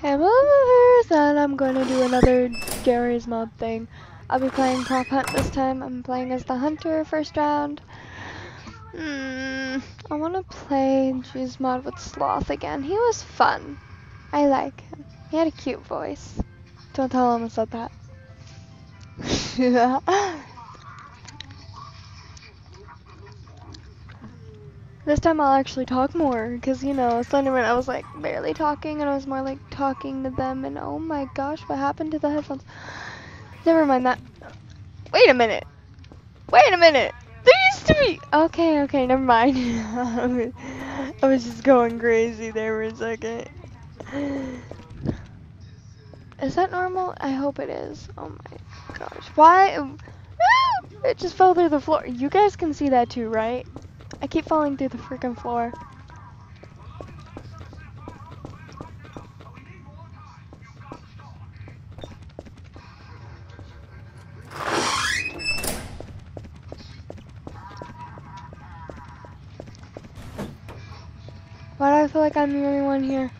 Hey movers, and I'm going to do another Garry's mod thing. I'll be playing prop hunt this time. I'm playing as the hunter first round. Hmm, I want to play G's mod with Sloth again. He was fun. I like him. He had a cute voice. Don't tell him I said that. This time I'll actually talk more, because, you know, Slenderman, I was, like, barely talking, and I was more, like, talking to them, and oh my gosh, what happened to the headphones? Never mind that. Wait a minute. Wait a minute. There used to be... Okay, okay, never mind. I was just going crazy there for a second. Is that normal? I hope it is. Oh my gosh. Why? Ah! It just fell through the floor. You guys can see that too, right? I keep falling through the freaking floor. Why do I feel like I'm the only one here?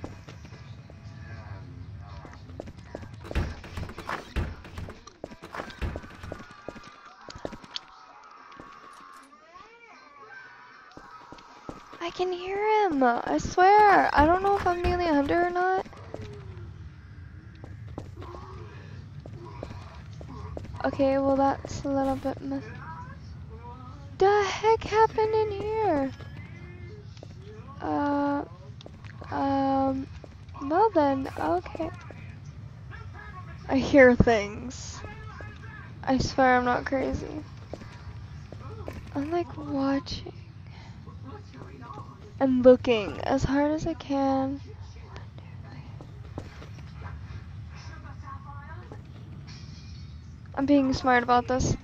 I can hear him. I swear. I don't know if I'm nearly under or not. Okay, well that's a little bit mis- The heck happened in here? Uh, um, well then, okay. I hear things. I swear I'm not crazy. I'm like watching and looking as hard as I can. I'm being smart about this.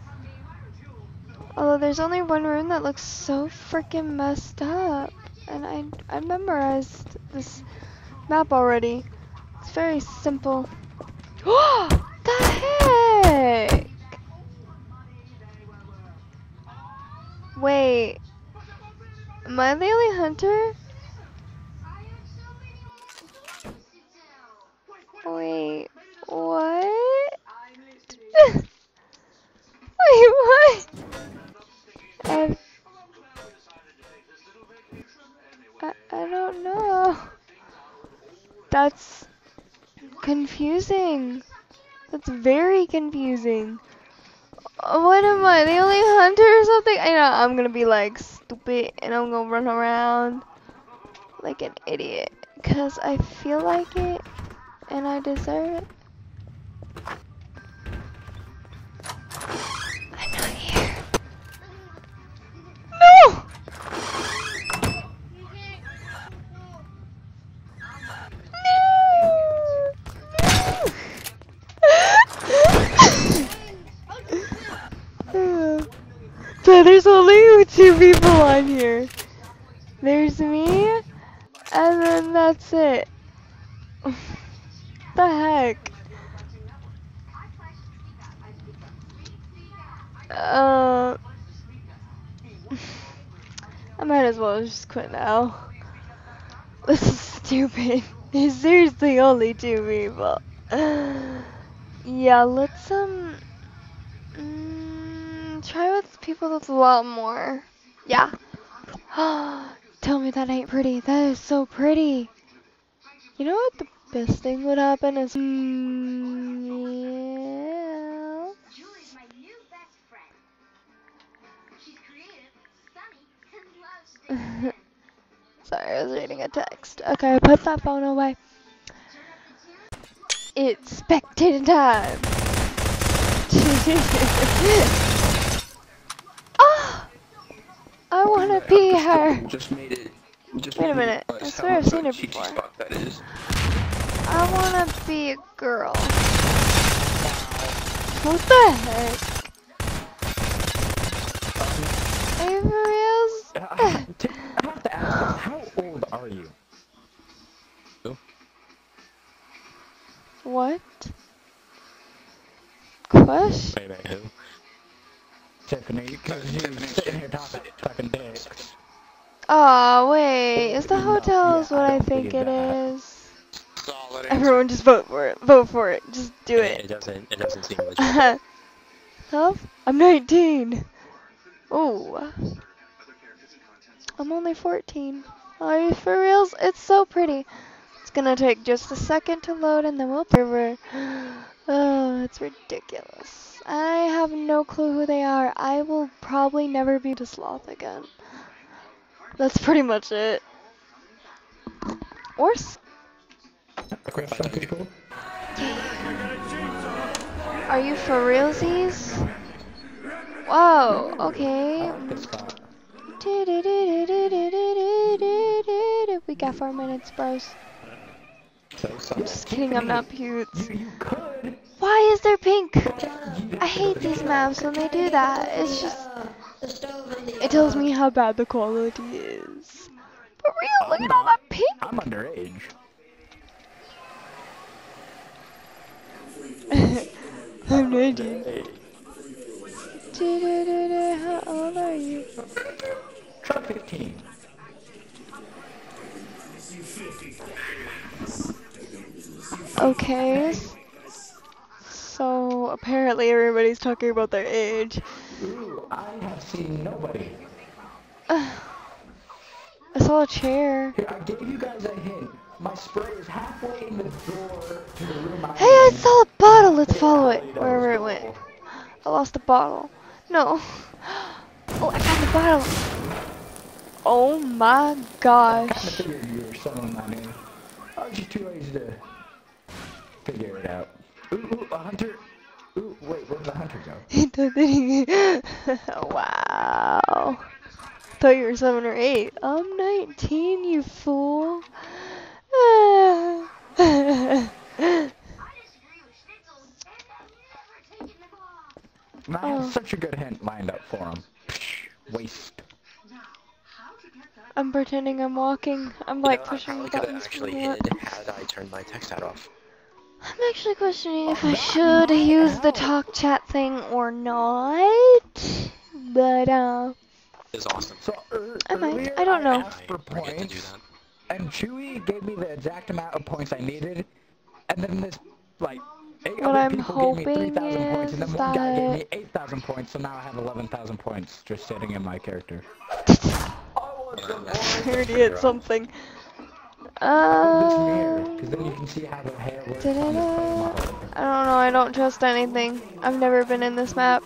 Although there's only one room that looks so freaking messed up. And I, I memorized this map already. It's very simple. Ah! Am I the only hunter? Wait, what? Wait, what? I, I, I don't know. That's confusing. That's very confusing. What am I, the only hunter or something? I know, I'm gonna be like stupid and I'm gonna run around like an idiot. Cause I feel like it and I deserve it. Here. There's me, and then that's it. the heck? Uh, I might as well just quit now. This is stupid. There's seriously only two people. yeah, let's um mm, try with people with a lot more. Yeah. Tell me that ain't pretty. That is so pretty. You know what the best thing would happen is mm, yeah. Julie's my new best friend. She's creative, funny, and loves to Sorry, I was reading a text. Okay, I put that phone away. It's spectating time. oh, I want to be her. Just made it. Just Wait a minute, I swear I've seen her before. that is. I want to be a girl. What the heck? Are you for reals? I t- I have to ask, how old are you? What? Question? Wait, wait, who? Tiffany, because you sitting here talking fucking dicks. Oh wait, is the No, hotel yeah, is what I I think it that. is? That's all it Everyone just vote for it. Vote for it. Just do It, it it. doesn't. It doesn't seem legit. Love? I'm 19. Oh. I'm only 14. Are you for reals? It's so pretty. It's gonna take just a second to load and then we'll. Oh, it's ridiculous. I have no clue who they are. I will probably never be to sloth again. That's pretty much it. Or s- A question, people? are you for realsies? Whoa, okay. like this spot. We got four minutes, bros. So, so, I'm just kidding, I'm not Pewds. You, you could. Why is there pink? I hate these maps when they do that. It's just. It tells me how bad the quality is. For real, look at all that pink! I'm underage. I'm 19. How old are you? Try 15. Okay. So apparently everybody's talking about their age. Ooh, I have seen nobody. I saw a chair. Here, I gave you guys a hint. My spray is halfway in the door to the room I'm Hey, I saw a bottle. Let's follow it wherever it went. I lost the bottle. No. Oh, I found the bottle. Oh my gosh. figured you were someone I knew. I was just too lazy to figure it out. Ooh, ooh, a hunter. Ooh, wait, where'd the hunter go? wow. Thought you were seven or eight. I'm 19, you fool. I disagree with Schnitzel. And I'm never taking the ball. And I had Oh. such a good hint lined up for him. Psh, Waste. I'm pretending I'm walking. I'm You like know, I pushing probably could have buttons. actually from hid the- had I turned my text out off. I'm actually questioning if I should use the talk chat thing or not. But uh, It's awesome. So er, I might. I don't know. asked for I forget to do points, that. and Chewy gave me the exact amount of points I needed, and then this like eight What other I'm people gave me 3,000 points, and then is one guy gave me 8,000 points, so now I have 11,000 points just sitting in my character. I already hit something. This mirror, because then you can see how the hair this play model. I don't know. I don't trust anything. I've never been in this map.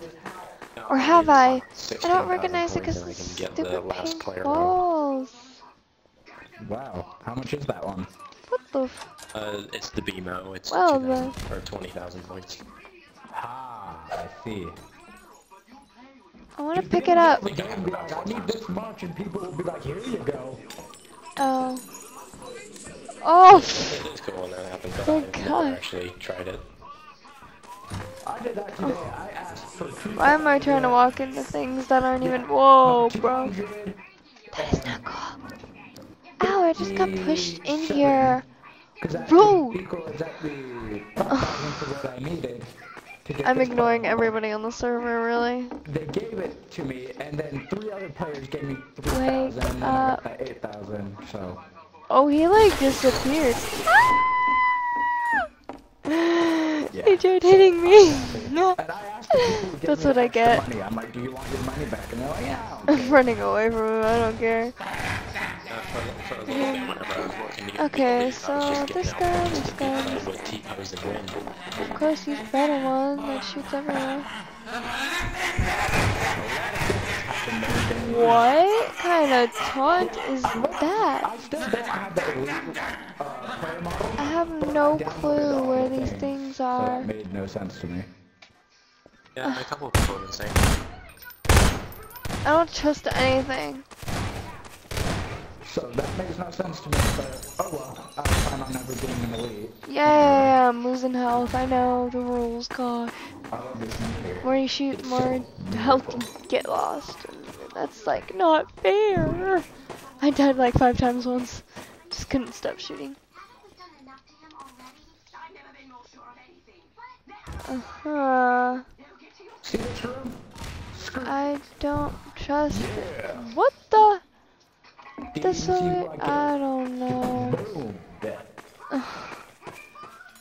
Or have I? I don't recognize it because I the can get the stupid last pink player balls. Wow, how much is that one? What the? F- Uh, it's the BMO. It's Well, 2,000 or 20,000 points. Ah, I see. I want to pick it up. The game be like, I need this much, and people will be like, here you go. Oh. Oh. It is cool when that happens, but Oh, I've never God. actually tried it. I did that today. Oh. I asked for two. Why am I trying to walk into things that aren't even? Whoa, bro. That is not cool. Ow! I just got pushed in here. Because Bro. didn't equal exactly 5,000 for what I needed to get I'm ignoring level. everybody on the server, really. They gave it to me, and then three other players gave me Wake 3,000, and then I got 8,000, so. Oh, he like disappeared. He tried hitting me. No. And I asked the people who gave That's what I get. Money. I'm like, do you want your money back? And they're like, yeah. I'm running away from him. I don't care. For, for a little bit, whenever I was working to get Okay, people leave, I was so this guy, this guy. beat, with T-pose and win. Of course, he's better one that shoots everywhere. What kind of taunt is that? I have the elite player model. I have but no clue where these things, things So are. that made no sense to me. Yeah, a couple of people have been saying. I don't trust anything. So that makes no sense to me, but oh well. I plan on never being an elite. Yeah, I'm losing health. I know the rules. Gosh, I love this mirror. more you shoot, more health you get lost. That's like not fair. I died like five times once. Just couldn't stop shooting. We've done enough to him already. I've never been more sure of anything. Uh huh. They'll get to you. See this room? Screw I don't trust. Yeah. What the? the This easy way? like I don't know.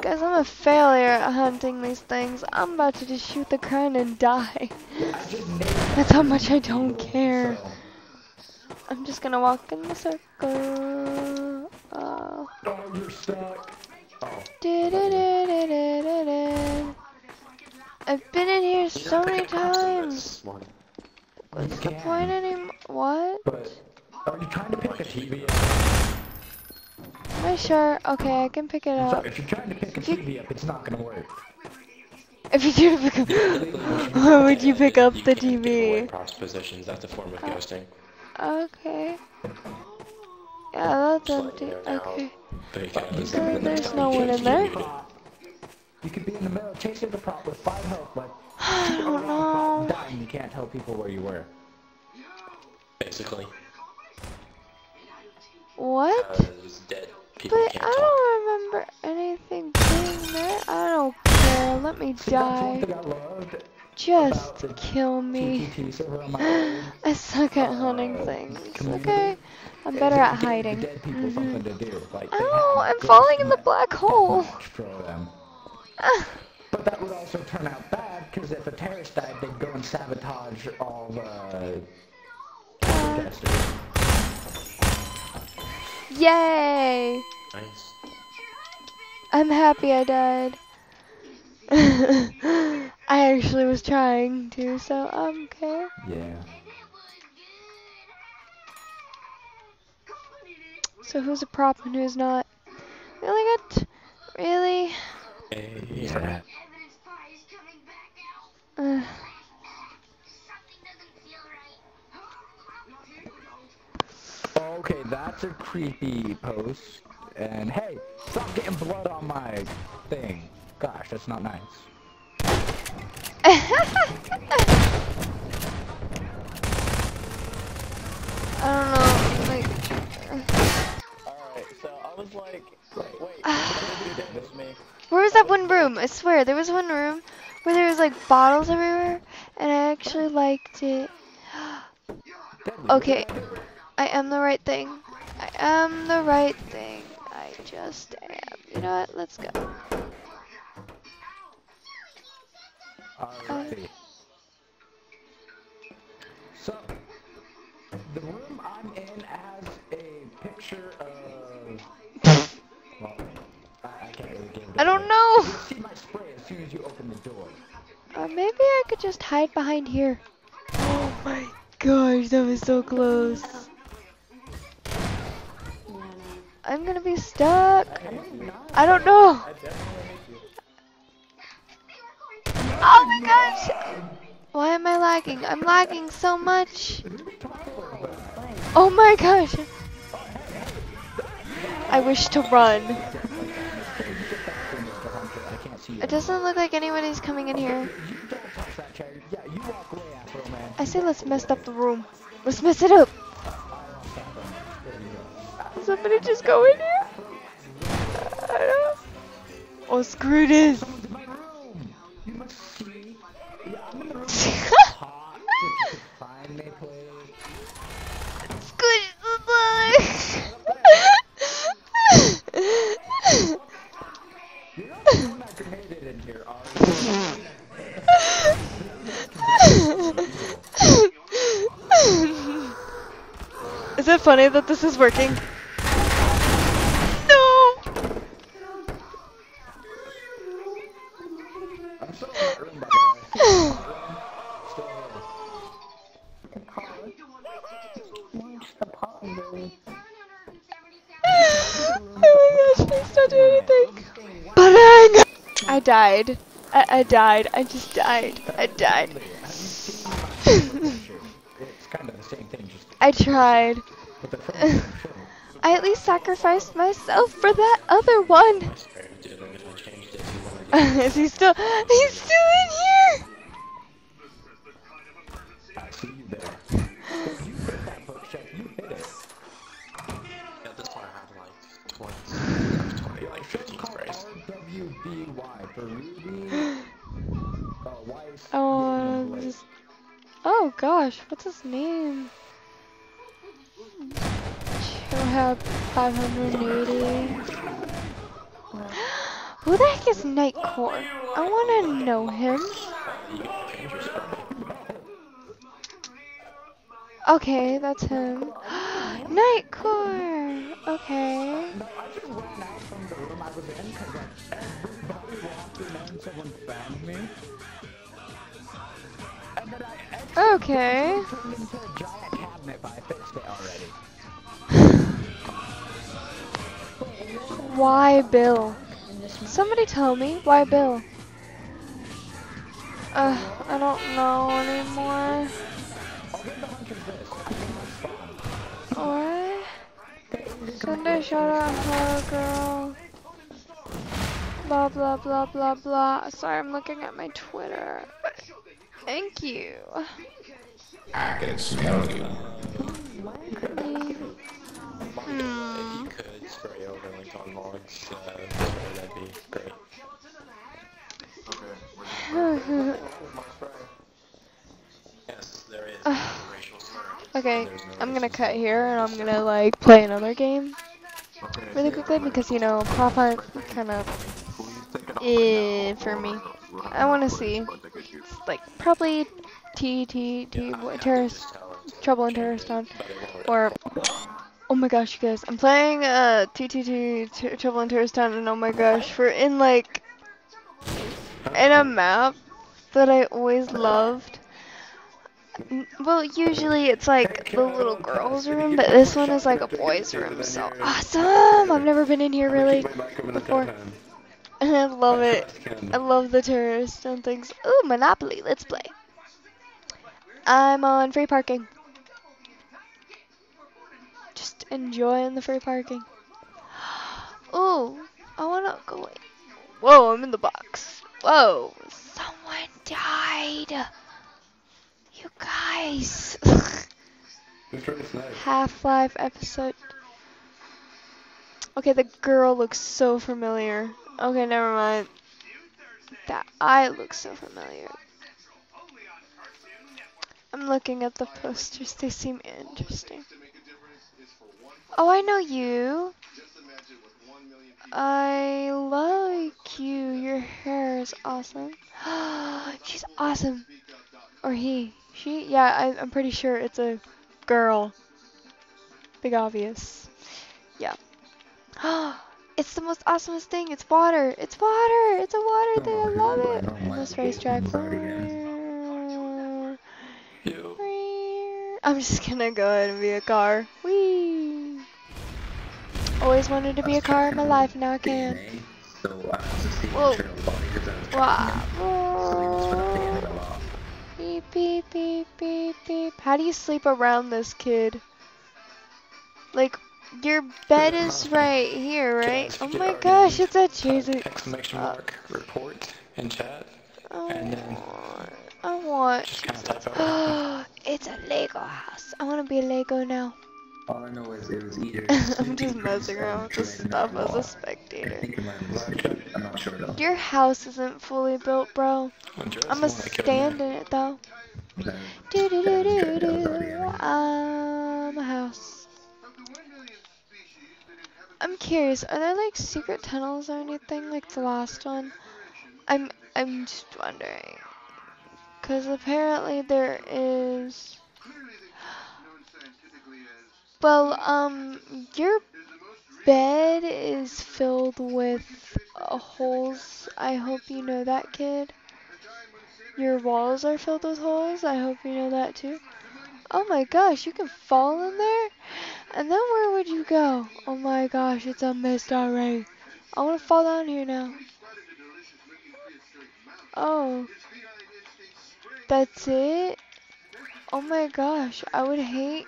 Guys, I'm a failure at hunting these things. I'm about to just shoot the crown and die. That's how much I don't care. I'm just gonna walk in the circle. Oh. I've been in here so many times. What's the point anymore? What? are you trying to pick a TV? Am I sure? Okay, I can pick it So up. if you're trying to pick a you- TV up, it's not gonna work. If you do pick up, where would you pick up You the can't give away TV? props positions. That's a form of oh, ghosting. Okay. Yeah, that's Just letting empty. you know now. Okay. But you can't So there's no one in there? You could be in the middle, chasing the prop with five health, like I don't know. dying. You can't tell people where you were. Basically, What? because dead people But can't I talk. don't remember anything being there. I don't care. Let me See, die. thing I loved Just kill me. I suck at uh, hunting things. Okay? I'm better at hiding. The dead people something to do. Like, they Ow, had I'm falling in the black hole. for them. But that would also turn out bad because if a terrorist died, they'd go and sabotage all the uh, protesters. Yay! Nice. I'm happy I died. I actually was trying to, so I'm okay. Yeah. So who's a prop and who's not? Really good? Really? Yeah. Evidence is coming back out. Uh, Okay, that's a creepy post. And hey, stop getting blood on my thing. Gosh, that's not nice. I don't know. Like, Alright, so I was like, wait, wait, me. where was that one room? I swear there was one room where there was like bottles everywhere, and I actually liked it. Okay, I am the right thing. I am the right thing. I just am. You know what? Let's go. Alrighty. So, the room I'm in has a picture of. Well, I, I can't really give it I don't know. You'll see my spray as soon as you open the door. Uh, maybe I could just hide behind here. Oh my gosh, that was so close. I'm gonna be stuck. I don't know. Oh my gosh! Why am I lagging? I'm lagging so much. Oh my gosh! I wish to run. I. It doesn't look like anybody's coming in here. I say let's mess up the room. Let's mess it up. Somebody just go in here? Don't. Oh, screw this. Is in my room. You must see. Died. I, I died. I just died. I died. Have you seen my picture? It's kind of the same thing, just I tried. with the front picture. I at least sacrificed myself for that other one. I swear I did. I'm gonna change it to one of Is he still? He's still in Oh, just. Oh gosh, what's his name? He'll have 580. Who the heck is Nightcore? I want to know him. You can change your spell. Okay, that's him. Nightcore. Okay. Someone found me. And then I Okay. turned into a giant cabinet, but I fixed it already. Why Bill? Somebody tell me why Bill. Uh, I don't know anymore. I'll give the hunters this. I think that's fun. What? Send a shout out, hello girl. Blah blah blah blah blah. Sorry, I'm looking at my Twitter. Thank you. I can smell you. Hmm. If you could spray over like on logs, that'd be great. Okay, I'm gonna cut here and I'm gonna like play another game really quickly because you know prop hunt kind of eh for me. I want to see like probably T T T terrorist trouble in terrorist town or oh my gosh you guys I'm playing uh TTT T- trouble in terrorist town and oh my gosh we're in like in a map that I always loved. Well, usually it's like the little girls' room, but this one is like a boys' room. So awesome! I've never been in here really before, I love it. I love the terrorists and things. Ooh, Monopoly. Let's play. I'm on free parking. Just enjoying the free parking. Ooh, I wanna go. Whoa, I'm in the box. Whoa, someone died. You guys. Half-Life episode. Okay, the girl looks so familiar. Okay, never mind. That eye looks so familiar. I'm looking at the posters. They seem interesting. Oh, I know you. I like you. Your hair is awesome. She's awesome. Or he. She? Yeah, I, I'm pretty sure it's a girl. Big obvious. Yeah. it's the most awesomest thing. It's water. It's water. It's a water thing. I love it. This racetrack. I'm just gonna go ahead and be a car. Whee! Always wanted to be a car in my life, now I can. So I have to see Whoa. internal body because I'm Wow. So they must put up the end of the law. Beep, beep, beep, beep, beep. How do you sleep around this kid? Like, your bed is right here, right? Oh my gosh, it's a Jesus. Exclamation mark, report, in chat, I and then I want. just kind of type out. it's a Lego house. I want to be a Lego now. All I know is it was either. I'm just messing around with this stuff as a spectator. think it might have been I'm not sure though. Your house isn't fully built, bro. I'm the gonna one that killed stand in it though. Do do do do Yeah, that was do. Um, a house. I'm curious. Are there like secret tunnels or anything like the last one? I'm I'm just wondering. Cause apparently there is. Well, um, your bed is filled with uh, holes. I hope you know that, kid. Your walls are filled with holes. I hope you know that too. Oh my gosh, you can fall in there? And then where would you go? Oh my gosh, it's a mist already. I want to fall down here now. Oh. That's it? Oh my gosh, I would hate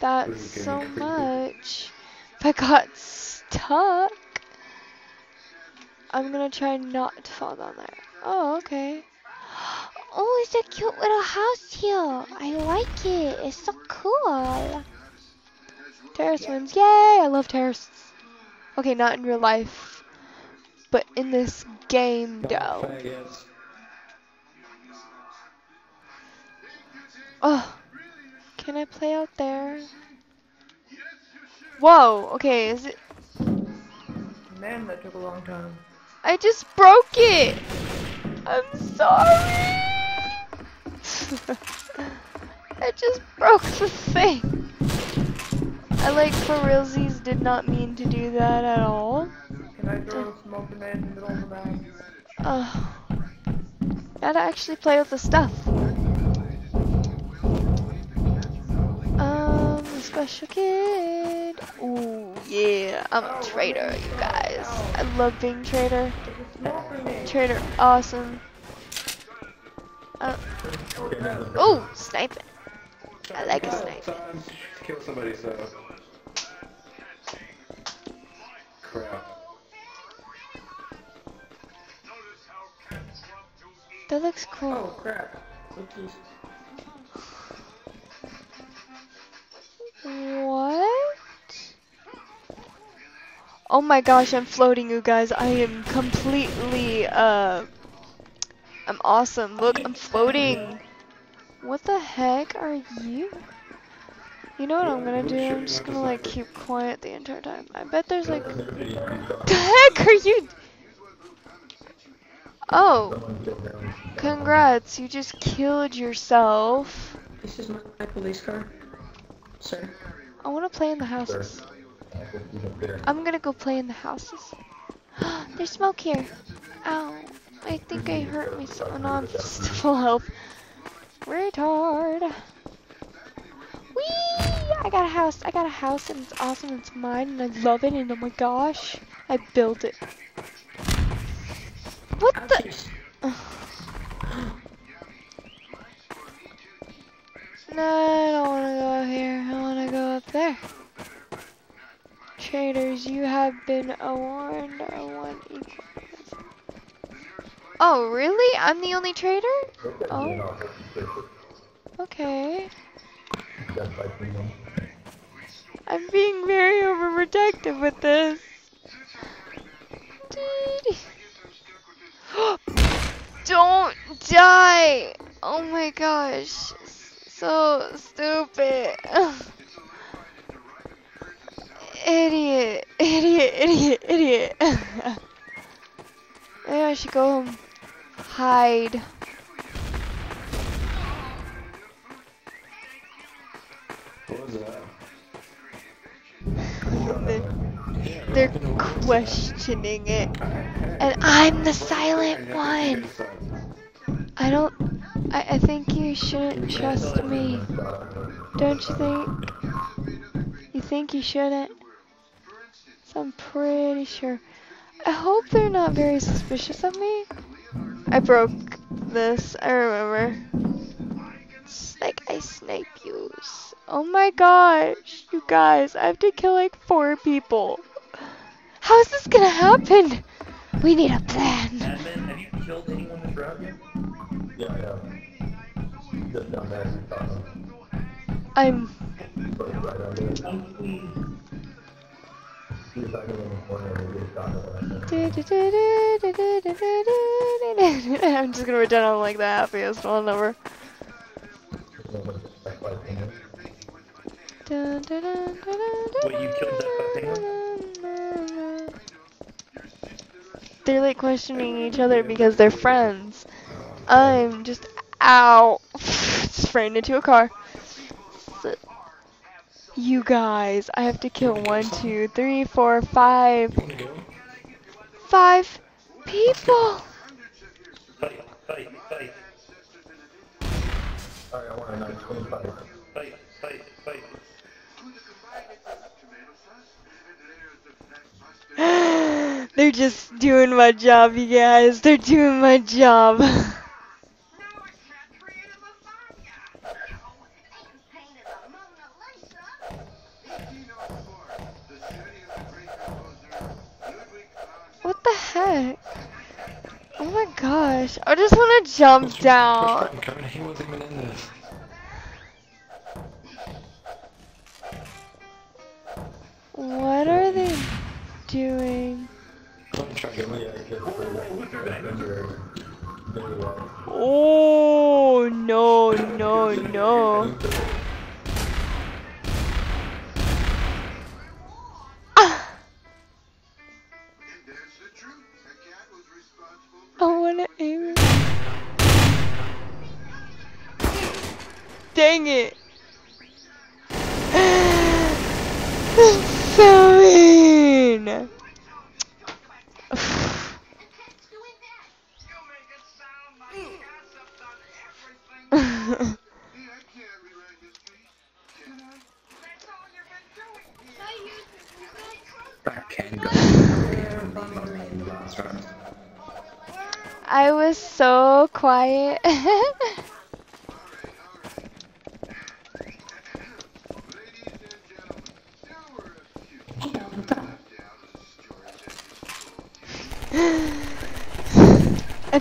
that so much. If I got stuck. I'm gonna try not to fall down there. Oh, okay. Oh, it's a cute little house here. I like it. It's so cool. Terrace wins. Yay! I love terraces. Okay, not in real life, but in this game, though. Oh, can I play out there? Whoa. Okay, is it? Man, that took a long time. I just broke it. I'm sorry. I just broke the thing. I like for realsies did not mean to do that at all. Can I throw smoke grenade in the middle of the map? Uh, gotta actually play with the stuff. Um, special kid. Ooh, yeah, I'm a traitor, you guys. I love being traitor. Traitor, awesome. Uh, oh, sniping. I like a snipe. Time to kill somebody, so. Crap. That looks Oh cool. crap. Cookies. What? Oh my gosh, I'm floating, you guys. I am completely, uh, I'm awesome. Look, I'm floating. What the heck are you? You know what I'm gonna do? I'm just gonna like keep quiet the entire time. I bet there's like, the heck are you? Oh, congrats! You just killed yourself. This is my police car, sir. I wanna play in the houses. I'm gonna go play in the houses. There's smoke here. Ow. I think I hurt myself. Oh, no, I'm just full health. Retard. Whee! I got a house. I got a house and it's awesome. And It's mine and I love it and oh my gosh. I built it. What the? No, I don't want to go here. I want to go up there. Traitors, you have been warned. I want equal. Oh, really? I'm the only traitor? Oh. Okay. I'm being very overprotective with this. Don't die! Oh my gosh. So stupid. idiot. Idiot, idiot, idiot. Maybe I should go home. Hide. Questioning it. And I'm the silent one. I don't. I, I think you shouldn't trust me. Don't you think? You think you shouldn't? So I'm pretty sure. I hope they're not very suspicious of me. I broke this. I remember. It's like I snipe you. Oh my gosh, you guys, I have to kill like four people. How is this gonna happen? We need a plan. Admin, have you killed anyone this route yet? Yeah, yeah. Just down there. I'm. Right under it. See if I can in the corner and get shot at that. I'm just gonna pretend I'm like the happiest one ever. Dun, dun, dun, dun, dun, Wait, you killed that penguin? They're like questioning each other because they're friends. I'm just out, spraying into a car. So, you guys, I have to kill one, two, three, four, five, five people. I want a 925. They're just doing my job, you guys. They're doing my job. Painted a Mona Lisa. What the heck? Oh my gosh. I just want to jump down. wrong, Kevin? He wasn't even in this. What are they doing? Don't try to get me. Oh, no, no, no.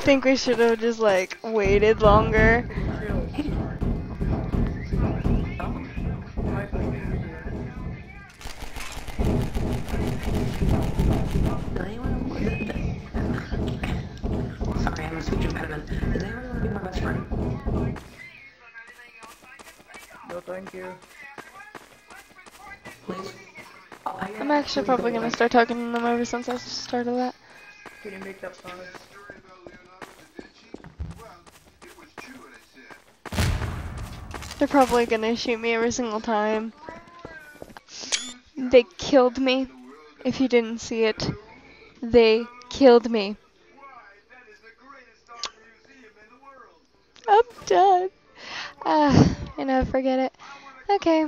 Think we should have just like waited longer. Sorry, I'm a speech impediment. Does anyone want to be my best friend? No, thank you. Please? I'll pay you I'm actually probably gonna start talking to them ever since I started that. Can you make that promise? They're probably gonna shoot me every single time. They killed me. If you didn't see it, they killed me. I'm done. Ah, I never forget it. Okay.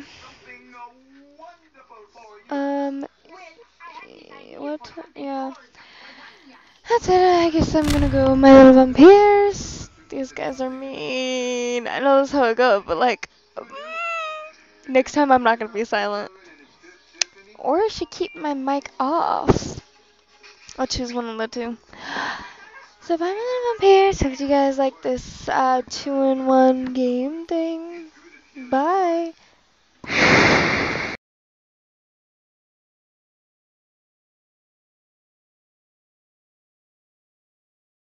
Um, what? Yeah. That's it. I guess I'm gonna go my little vampires. These guys are mean. I know that's how it goes, but like, mm, next time I'm not gonna be silent. Or I should keep my mic off. I'll choose one of the two. So if I'm my little vampires. Hope you guys like this uh, two in one game thing. Bye.